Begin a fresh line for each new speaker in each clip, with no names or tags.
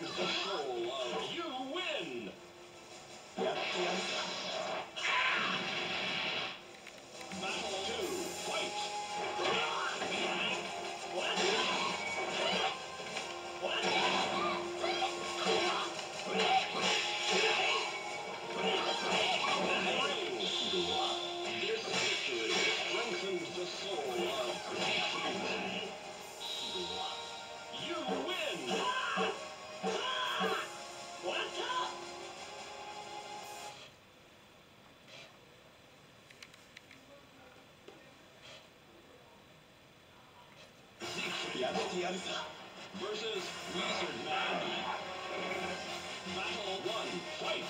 control. Indian versus Wizard Man. Battle one, fight.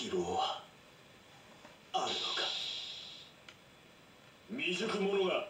希望はあるのか。未熟者が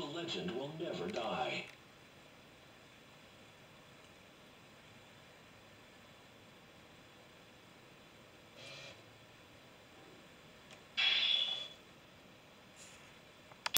the legend will never die.